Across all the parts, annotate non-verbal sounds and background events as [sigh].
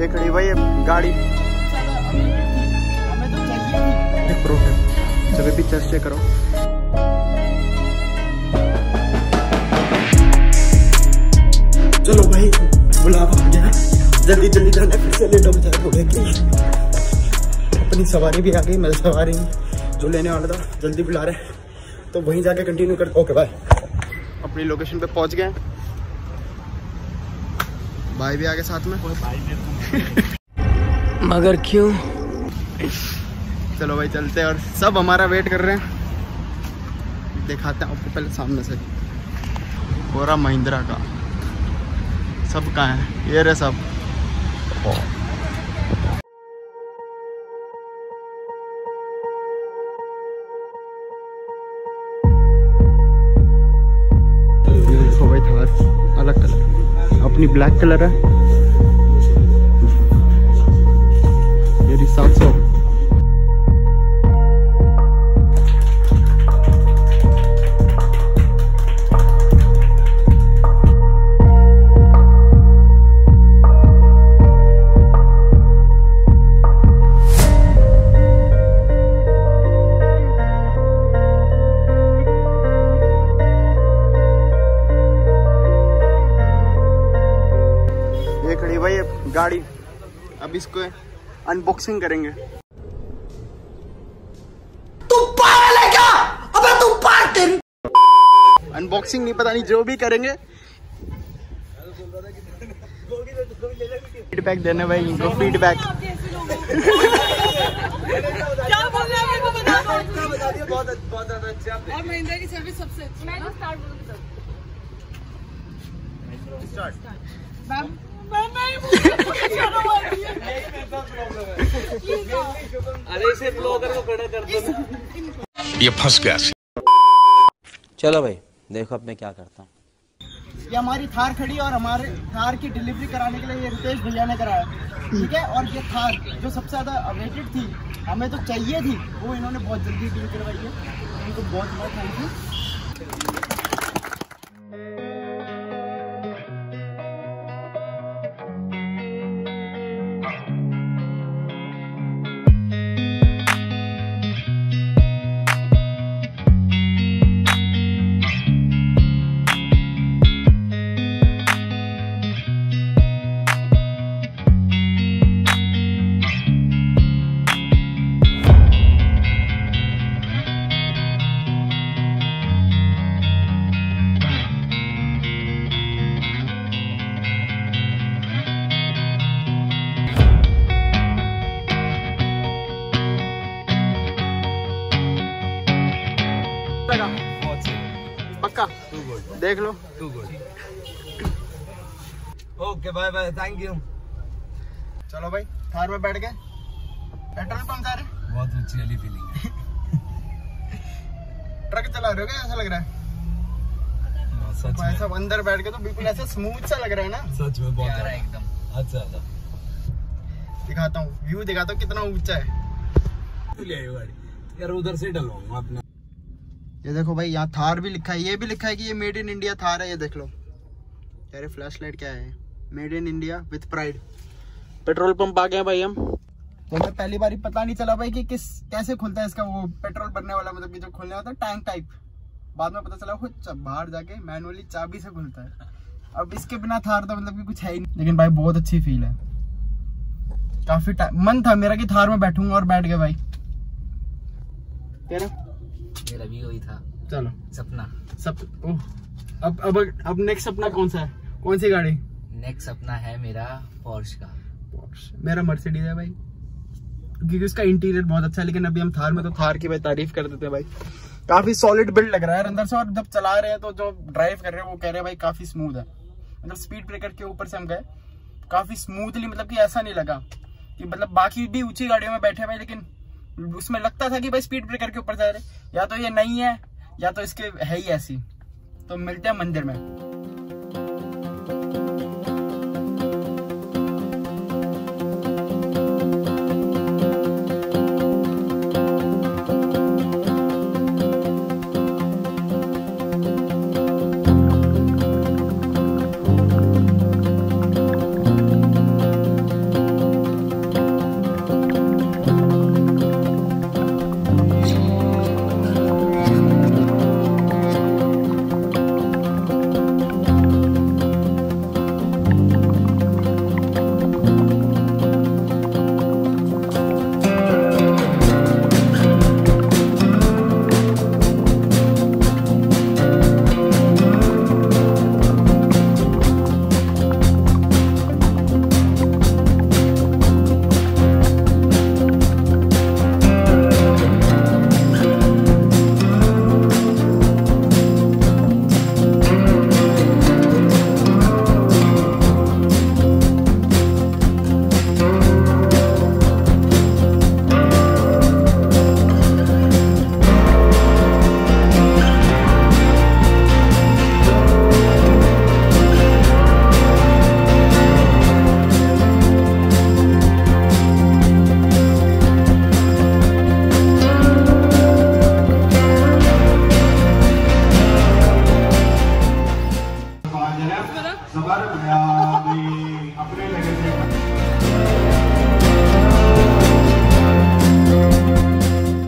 ये खड़ी भाई गाड़ी। है जब भी चेक करो। चलो भाई बुलावा आ गया जल्दी जल्दी जाना फिर से लेट हो जाए की अपनी सवारी भी आ गई मेरी सवारी। जो लेने वाला था जल्दी बुला रहे तो वहीं जाके कंटिन्यू कर ओके बाय अपनी लोकेशन पे पहुँच गए। भाई भी आ गए साथ में? [laughs] मगर क्यों? चलो भाई चलते हैं और सब हमारा वेट कर रहे हैं। दिखाते हैं आपको पहले सामने से। पूरा महिंद्रा का। सब कहाँ है? ये रहे सब। अपनी ब्लैक कलर है। मेरी सात सौ अब इसको अनबॉक्सिंग करेंगे। अनबॉक्सिंग नहीं पता नहीं जो भी करेंगे। फीडबैक देने भाई इनको फीडबैक क्या बोल रहे हैं? मेरे को बता और महिंद्रा की सर्विस सबसे अच्छी अरे इसे ब्लॉगर को खड़ा कर दो ये फंस गया। चलो भाई देखो अब मैं क्या करता हूँ। ये हमारी थार खड़ी और हमारे थार की डिलीवरी कराने के लिए ये रितेश भैया ने कराया। ठीक है? और ये थार जो सबसे ज़्यादा अवेटेड थी हमें तो चाहिए थी वो इन्होंने बहुत जल्दी डील करवाई है। इनको बहुत बहुत थैंक यू देख लो। Okay bye bye thank you चलो भाई थार में बैठ गए। पेट्रोल पंप जा रहे बहुत अच्छी वाली फीलिंग है। ट्रक चला रहे हो क्या ऐसा लग रहा है? सच तो ऐसा अंदर बैठ के तो बिल्कुल ऐसा स्मूथ सा लग रहा है ना? सच में बहुत एकदम। अच्छा अच्छा। दिखाता हूँ। व्यू दिखाता हूँ कितना ऊँचा है। ले आइयो गाड़ी। यार उधर से डलवाऊँगा अपना। ये देखो भाई यहाँ थार भी लिखा है ये भी लिखा है कि ये मेड इन इंडिया थार है ये देख लो। यार फ्लैश लाइट क्या है? Made in India with pride petrol pump आ गए भाई हम। तो हमें पहली बार पता नहीं चला भाई कि किस कैसे खुलता है इसका वो पेट्रोल भरने वाला मतलब कि जो खुलने वाला टैंक टाइप बाद में पता चला वो बाहर जाके मैनुअली चाबी से खुलता है। अब इसके बिना थार तो मतलब कि कुछ है ही नहीं। लेकिन भाई बहुत अच्छी फील है। काफ़ी मन था मेरा कि थार में बैठूँगा और बैठ गया भाई। तेरा मेरा भी वही था। चलो। सपना। सब ओह अब अब अब नेक्स्ट अपना कौन सा है? कौन सी गाड़ी? नेक्स्ट सपना है मेरा पॉर्श का। पोर्श मेरा मर्सिडीज है भाई। क्योंकि उसका इंटीरियर बहुत अच्छा है लेकिन अभी हम थार में तो थार की भाई तारीफ़ कर देते हैं भाई। काफ़ी सॉलिड बिल्ड लग रहा है अंदर से और जब चला रहे हैं तो जो ड्राइव कर रहे हैं वो कह रहे हैं भाई काफ़ी स्मूथ है। मतलब स्पीड ब्रेकर के ऊपर से हम गए। काफ़ी स्मूथली मतलब कि ऐसा नहीं लगा कि मतलब बाकी भी ऊँची गाड़ियों में बैठे भाई लेकिन उसमें लगता था कि भाई स्पीड ब्रेकर के ऊपर जा रहे या तो ये नहीं है, या तो इसके है ही ऐसी। तो मिलते हैं मंदिर में।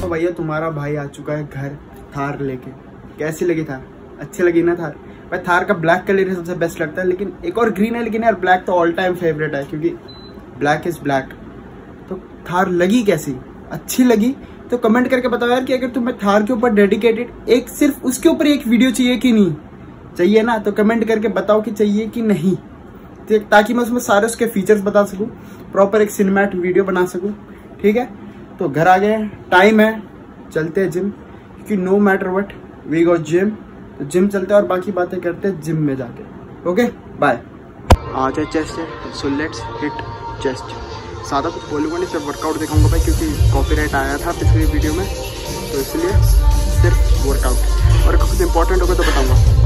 तो भैया, तुम्हारा भाई आ चुका है घर, थार लेके। कैसी लगी थार? अच्छी लगी ना थार? भाई, थार का ब्लैक कलर सबसे बेस्ट लगता है, लेकिन एक और ग्रीन है, लेकिन यार ब्लैक तो ऑल टाइम फेवरेट है, क्योंकि ब्लैक इज़ ब्लैक तो थार लगी कैसी? अच्छी लगी? तो कमेंट करके बताओ यार कि अगर तुम्हें थार के ऊपर डेडिकेटेड एक सिर्फ़ उसके ऊपर एक वीडियो चाहिए कि नहीं? चाहिए ना? तो कमेंट करके बताओ कि चाहिए कि नहीं। तो ताकि मैं उसमें सारे उसके फीचर्स बता सकूँ प्रॉपर एक सिनेमैट वीडियो बना सकूँ, ठीक है? तो घर आ गए टाइम है, चलते हैं जिम क्योंकि no matter what we go gym तो जिम चलते हैं और बाकी बातें करते हैं जिम में जाके ओके बाय आज है chest so let's hit chest ज़्यादा कुछ बोलूँगा नहीं, सिर्फ़ वर्कआउट दिखाऊँगा भाई, क्योंकि कॉपीराइट आया था पिछली वीडियो में तो इसलिए सिर्फ़ वर्कआउट और कुछ इंपॉर्टेंट होगा तो बताऊँगा।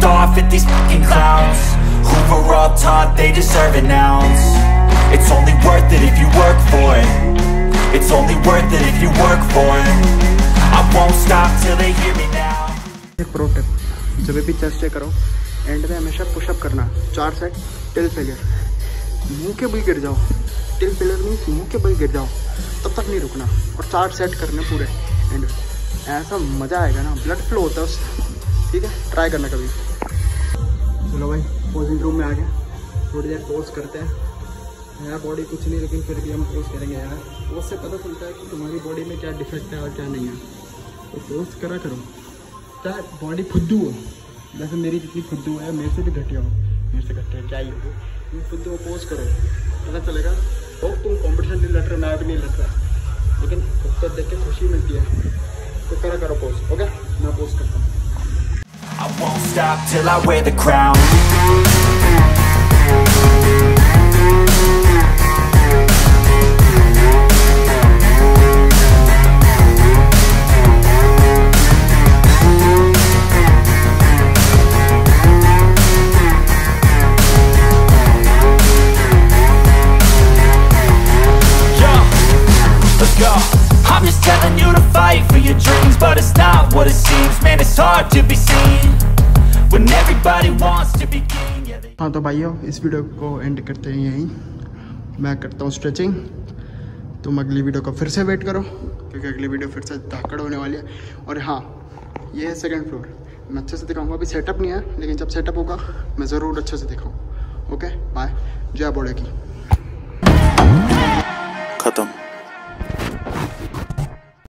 f***ed off at these fucking clowns were all taught they deserve an ounce It's only worth it if you work for it It's only worth it if you work for it I won't stop till they hear me now एक pro tip जब भी chest करो and में हमेशा pushup करना चार set till failure मुँह के बल गिर जाओ टिल फेलियर मीन्स मुँह के बल गिर जाओ तब तक नहीं रुकना और चार सेट करने पूरे एंड ऐसा मज़ा आएगा ना ब्लड फ्लो होता है उससे ठीक है ट्राई करना कभी चलो भाई पोजिंग रूम में आ गए थोड़ी देर पोज करते हैं। यार बॉडी कुछ नहीं, लेकिन फिर भी हम पोज करेंगे यार। पोज से पता चलता है कि तुम्हारी बॉडी में क्या डिफेक्ट है और क्या नहीं है। तो पोज करा करो। चाहे बॉडी फुद्दू हो? जैसे मेरी जितनी फुद्दू है, मेरे से भी घटिया हो। मेरे से घटिया क्या ही हो। तुम फुद्दू पोज करो। पता चलेगा? हो तुम कॉम्पिटिशन नहीं लड़ रहे मैं भी नहीं लड़ रहा। लेकिन खुद को देख के खुशी मिलती है। तो करा करो पोज ओके मैं पोज करता हूँ। Stop till I wear the crown. I'm just telling you to fight for your dreams But it's not what it seems. Man, it's hard to be seen हाँ तो भाइयों इस वीडियो को and करते हैं यहीं। मैं करता हूँ स्ट्रेचिंग तुम अगली वीडियो का फिर से वेट करो क्योंकि अगली वीडियो फिर से धाकड़ होने वाली है। और हाँ ये है सेकंड फ्लोर मैं अच्छे से दिखाऊँगा अभी सेटअप नहीं है लेकिन जब सेटअप होगा मैं ज़रूर अच्छे से दिखाऊँ। ओके बाय जय बोड़े की। खत्म।